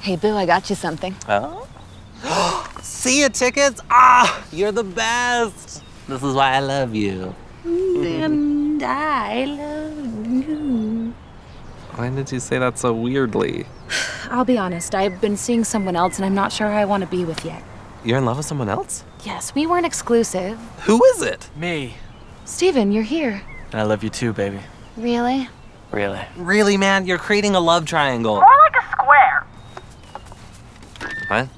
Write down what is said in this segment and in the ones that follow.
Hey, Boo, I got you something. Oh? See ya tickets? Ah, you're the best. This is why I love you. And I love you. Why did you say that so weirdly? I'll be honest, I've been seeing someone else and I'm not sure who I want to be with yet. You're in love with someone else? Yes, we weren't exclusive. Who is it? Me. Stephen, you're here. And I love you too, baby. Really? Really. Really, man? You're creating a love triangle. More like a square. What?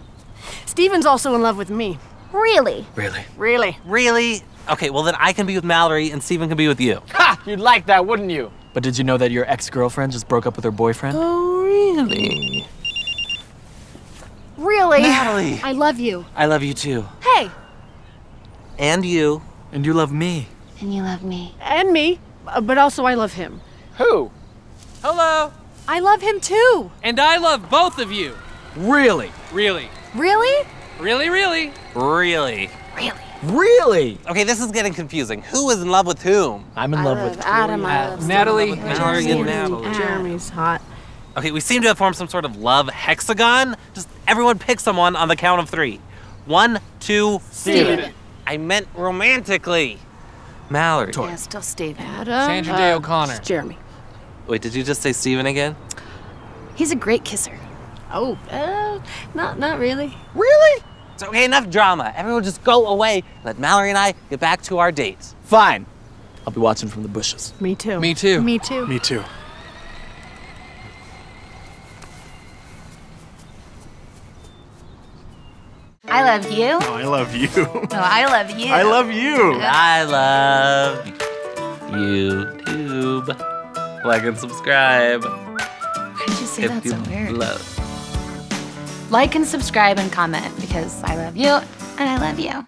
Stephen's also in love with me. Really? Really. Really? Really? Okay, well then I can be with Mallory and Stephen can be with you. Ha! You'd like that, wouldn't you? But did you know that your ex-girlfriend just broke up with her boyfriend? Oh, really? Really? Natalie. I love you. I love you too. Hey. And you. And you love me. And you love me. And me, uh, but also I love him. Who? Hello, I love him too. and I love both of you. Really? Really, Really? really, really. Really? Really? Really? Okay, this is getting confusing. Who is in love with whom? I'm in love with Adam. I Uh, love Natalie, Mallory and Natalie. Jeremy's hot. Okay, we seem to have formed some sort of love hexagon. Just everyone pick someone on the count of three. One, two, Stephen. I meant romantically. Mallory. Yeah, still Stephen. Adam. Sandra Day O'Connor. it's Jeremy. Wait, did you just say Stephen again? He's a great kisser. Oh, uh, not not really. Really? It's okay, enough drama. Everyone just go away. Let Mallory and I get back to our dates. Fine. I'll be watching from the bushes. Me too. Me too. Me too. Me too. I love you. Oh, I love you. No, I love you. I love you. I love YouTube. Like and subscribe. Why did you say that if so you weird? love. Like and subscribe and comment because I love you and I love you.